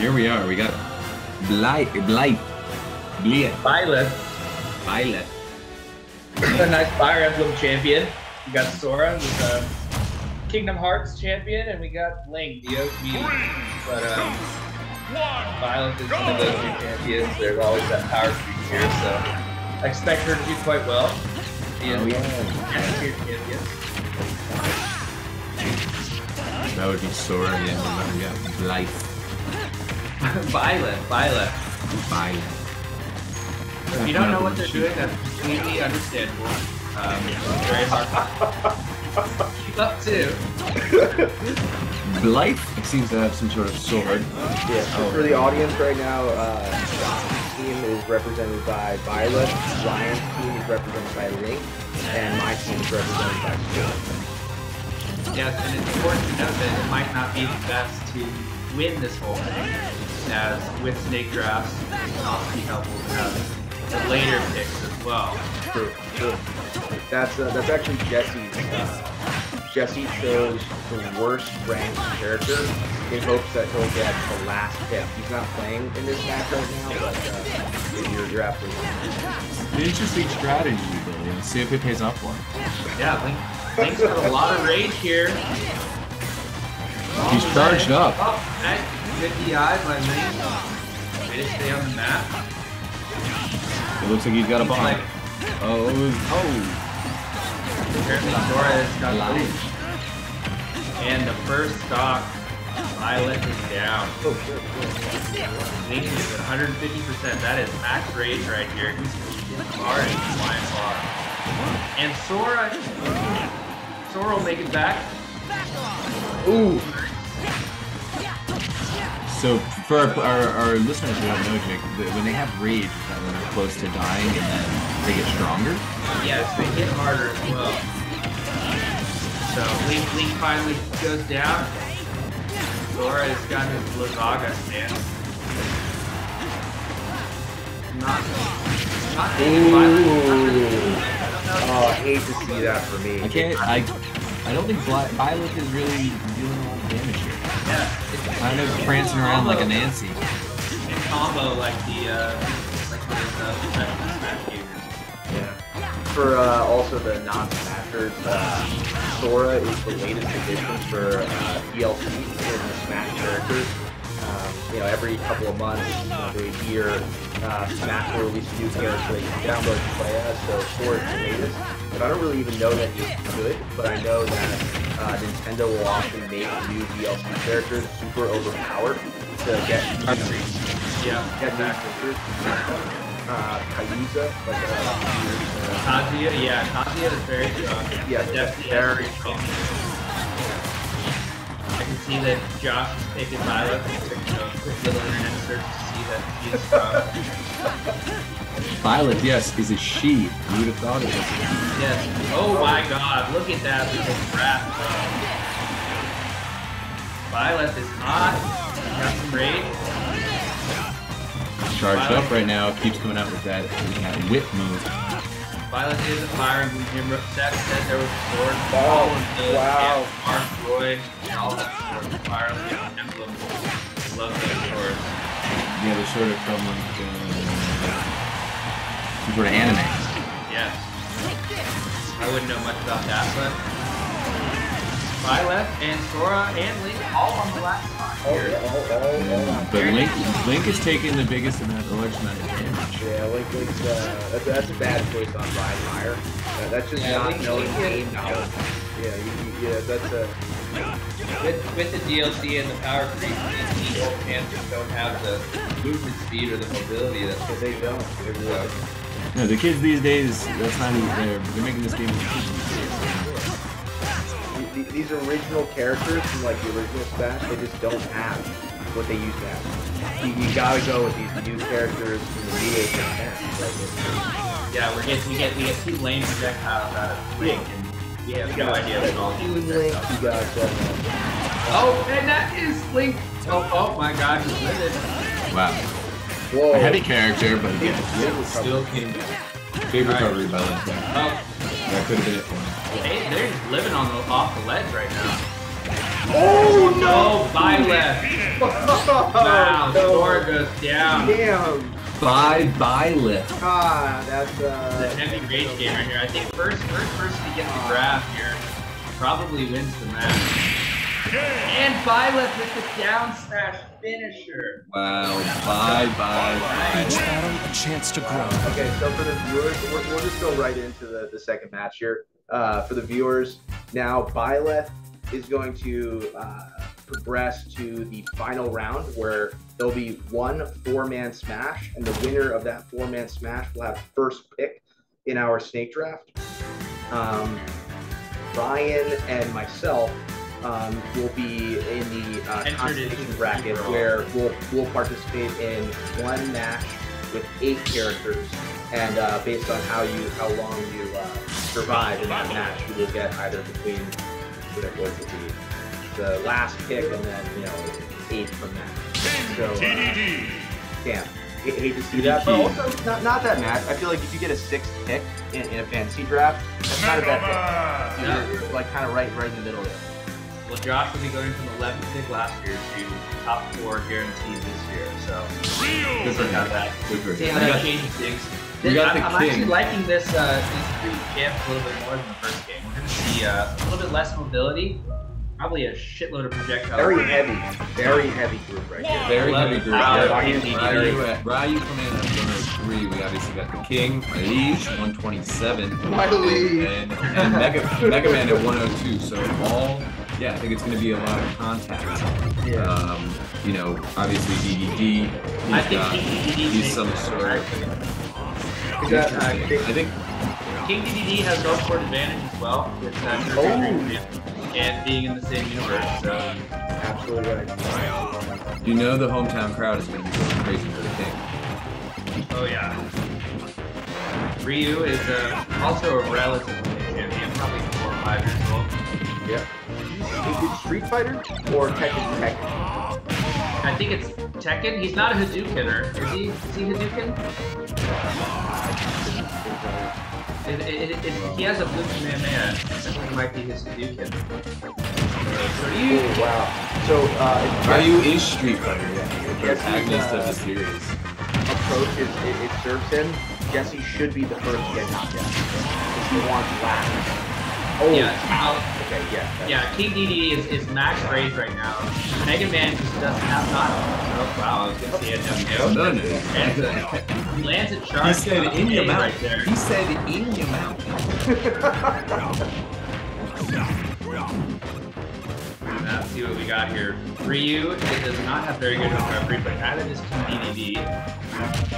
Here we are. We got Blight, Blight, Blight, Violet, Violet. a nice Fire Emblem champion. We got Sora, who's a Kingdom Hearts champion, and we got Link, the OG. But um, Violet is one of those new champions. There's always that power creep here, so I expect her to do quite well. The Oh, yeah. tier champion. That would be Sora. Yeah, we got Blight, Violet, Violet. Violet. If you don't know what they're doing, that's completely understandable. Um, it's very hard to keep up to. Blight seems to have some sort of sword. Yeah, so for the audience right now, uh, team is represented by Violet, Ryan's team is represented by Link, and my team is represented by Sora. Yes, and it's important to note that it might not be the best to win this whole thing, as with snake drafts, it can also be helpful to have the later picks as well. True, true. That's uh, that's actually Jesse's. Uh, Jesse chose the worst ranked character in hopes that he'll get the last pick. He's not playing in this match right now, but uh, you're, you're absolutely. An interesting strategy, though. Let's see if it pays off for him. Yeah, Link, Link's got a lot of rage here. He's charged up. Oh, nice. Good DI by Link. Way to stay on the map. It looks like he's got a bomb. Like, Oh, oh. apparently Sora has got Light. rage. And the first stock, Violet is down. Oh, sure, sure. Link is 150%. That is max rage right here. He's already flying far. And Sora, Sora will make it back. Ooh, So for our, our, our listeners who don't know, Jake, when they have rage, is that when they're close to dying and then they get stronger? Yes, they hit harder as well. So Link, Link finally goes down. Sora has got his Blizzaga stance. Not, not taking violence. oh, I hate to see that for me. I can't. I. I don't think Bli- Violet is really dealing Yeah, it's Kind of prancing around like a Nancy. in combo like the uh, like the uh, professional Smash gamers. Yeah. For uh, also the non-smashers, uh, Sora is the latest addition for uh, DLC in the Smash characters. Um, you know, every couple of months, every year, uh, Smash will release a new character that you can download and play as. So Sora is the latest. But I don't really even know that it's good, but I know that uh, Nintendo will often make new DLC characters super overpowered to get Yeah, get new characters. Uh, Kaiusa, like uh, Kazuya, yeah, Kazuya is very strong. Yeah, definitely very strong. See that Josh is taking Violet and you know, quick little internet search to see that he is. Uh, Violet, yes, is a she. You would have thought it was. yes. Oh my god, look at that little brat. Uh, Violet is hot. Some rage. Charged up right now. Keeps coming out with that, that whip move. Violet is firing. Jim Seth said there was a sword. Wow. All the Wow. yeah, Marth, Roy, and all that sword. Fire emblem. Love those swords. Yeah, they're sort of from like uh, some sort of anime. Yes. I wouldn't know much about that, but Violet and Sora and Link all on the last spot Oh, yeah, all, all, all. But Link, Link is taking the biggest amount, the largest amount of damage. Yeah, Link, Link's, uh, that's, that's a bad choice on Ryan Meyer. Uh, that's just Yeah, not Link- knowing Link game knowledge. Yeah, you, you, yeah, that's a. With, with the DLC and the power creep, these evil panthers don't have the movement speed or the mobility that Because they don't. They really don't. No, the kids these days, that's not who they're, they're making this game. The- the- These original characters from like the original Smash, they just don't have what they used to have. You, you gotta go with these new characters from the new age Smash. Like, Yeah, we're getting we get we get two lane projectiles out of Link, and we have no idea what all you these Link, you got Oh, and that is Link. Oh, oh my God, he's living. Wow. Whoa. A heavy character, but again, still came back. Big recovery by Link. Oh, That could have been it for him. Hey, they're just living on the off the ledge right now. Oh No, Violet. Wow, no. Sora goes down. Damn. Bye bye lift. Ah, that's It's a uh. heavy rage game right here. I think first first person to get the grab here probably wins the match. And Byleth with the down smash finisher. Wow. Bye bye Each bye. battle a chance to grow. Okay, so for the viewers, we're, we'll just go right into the, the second match here. Uh, for the viewers, now Byleth is going to uh, progress to the final round where there'll be one four-man smash, and the winner of that four-man smash will have first pick in our snake draft. Um, Ryan and myself um, will be in the uh, constellation bracket where we'll we'll participate in one match with eight characters, and uh, based on how you how long you uh, survive in that match, we did get either between what it was the, the last pick, and then, you know, eight from that. So, uh, damn. I hate to see that, but also not, not that match. I feel like if you get a sixth pick in, in a fantasy draft, that's not a bad pick. You're, like kind of right, right in the middle there. Well, Josh will be going from 11th pick last year to top four guaranteed this year, so Real. doesn't have that. Damn, I got 86 this, I'm, I'm actually liking this uh, these three camps a little bit more than the first game. We're gonna see uh, a little bit less mobility, probably a shitload of projectiles. Very heavy, very heavy group right yeah. here. Very heavy group. Yeah. Yeah. Ryu, Ryu, Ryu coming in at 103. We obviously got the King, my Liege, 127. My Liege. And, and Mega, Mega Man at 102. So all yeah, I think it's going to be a lot of contact. Yeah. Um, you know, obviously DDD. He's I think got, DDD he's some sort of is that, uh, I think King DDD has home court advantage as well with uh, Surgery Oh. And being in the same universe. So Absolutely right. you know the hometown crowd is going to be going crazy for the King. Oh yeah. Ryu is uh, also a relatively new champion, probably four or five years old. Yeah. Is it Street Fighter or Tekken Tekken? I think it's Tekken. He's not a Hadoukener. Is he? Is he Hadouken? It, it, it, it, he has a blue Kamehameha. I think it might be his Hadouken. So you... Oh wow. So uh, Ryu is Street Fighter, yeah. The Yes, protagonist uh, of the series. approach is it, it serves him. Jesse should be the first to get knocked out. Because he wants last. Oh. yeah, I'll, Okay. Yeah. yeah. King DD is, is max rage right now. Mega Man just doesn't have not. Oh wow, I was gonna say it. No, No, no, no. he lands a charge. He said up in your mouth. Right there. He said in your mouth. Let's see what we got here. Ryu it does not have very good recovery, but added his King DDD.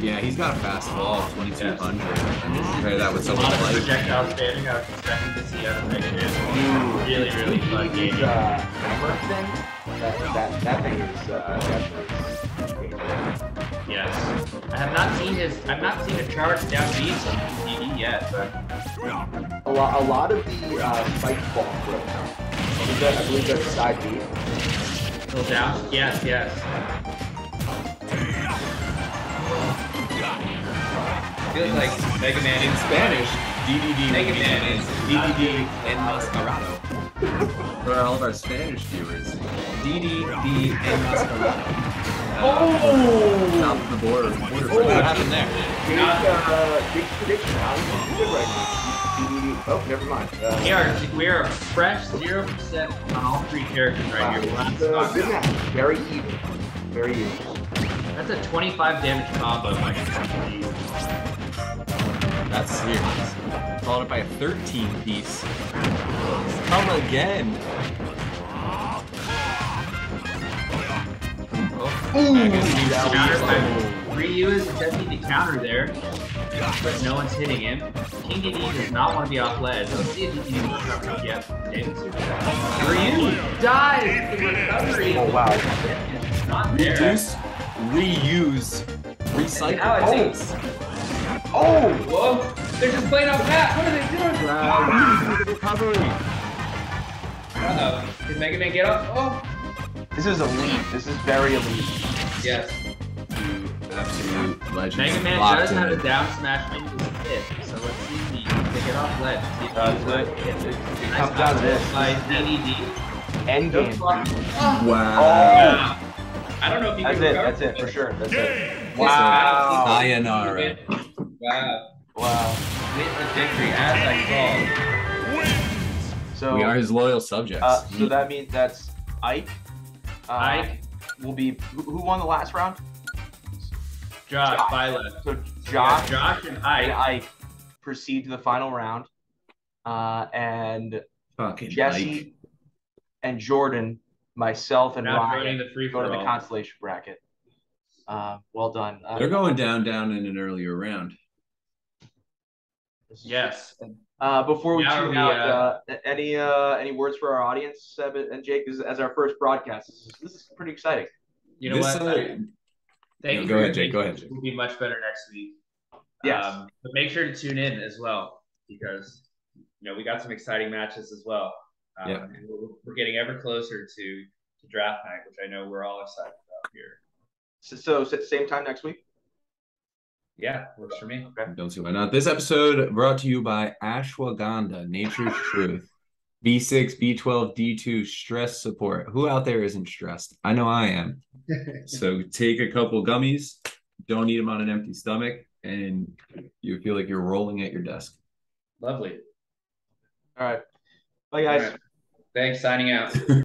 Yeah, he's got a fast fall, 2200. And This is, compare that with this is a someone lot of like. projectile spamming. I was expecting to see out of Mega Man. Really, really fun His game. uh, hammer thing. That that that thing is uh, Yes. I have not seen his. I've not seen a charge down B from DD yet, but A lot, a lot of the uh, spike ball throws. I believe that- I believe that's side B. still down. Yes, yes. Feels like Mega Man In Spanish, DDD Mega would be Man named is DDD and Mascarado. For all of our Spanish viewers, DDD and Mascarado. Oh! South of the board. border Oh, what happened there? Big, uh, big prediction. I'm good right now. Oh, never mind. Uh, We are we are fresh zero percent on all three characters right wow, here. We'll have to uh, talk good match. Very even. Very even. That's a 25 damage combo. Like, That's serious. Followed up by a 13 piece. Come again. oh, I guess he's out. counter by Ryu is attempting to counter there, but no one's hitting him. King DD does not want to be off ledge. Let's see if he can even recover. Yep, David's Ryu dies in recovery. Oh, wow. It's not there. Reduce, reuse, recycle. Now I think- Oh! Whoa! They're just playing off that. What are they doing? Wow, recovery. Uh oh. Did Mega Man get up? Oh. This is elite. This is very elite. Yes. Absolute legend. Mega Man does in have a down smash into his hit, so let's see if he can pick it off ledge. See if he Uh, can uh, it, Nice comes down to this. By DDD. Endgame. Wow. Wow. I don't know if you That's can it. recover That's it for sure. That's it. Wow. Sayonara. Wow. Wow. Win the victory as I So We are his loyal subjects. Uh, so that means that's Ike. Uh, Ike. will be who, who won the last round? Josh, Josh. Violet. So Josh Josh and and Ike. Ike proceed to the final round, uh, and Fucking Jesse Ike. and Jordan, myself and Now joining Ryan the free go to the all. constellation bracket. Uh, well done. Uh, They're going down, down in an earlier round. Yes. Uh, before we Now tune we, out, uh, uh, any uh, any words for our audience, Seb and Jake? This is as our first broadcast. This is, this is pretty exciting. You know This, what? uh, Thank No, you. go ahead, Jake, go ahead, Jake. We'll be much better next week. Yes. Um, but make sure to tune in as well because you know we got some exciting matches as well. Um, Yeah. We're, we're getting ever closer to to draft night, which I know we're all excited about here. So, so, so same time next week. Yeah, works for me. Don't see why not. This episode brought to you by Ashwagandha, Nature's Truth. B6, B12, D2, stress support. Who out there isn't stressed? I know I am. So take a couple gummies, don't eat them on an empty stomach, and you feel like you're rolling at your desk. Lovely. All right. Bye, guys. All right. Thanks. Signing out.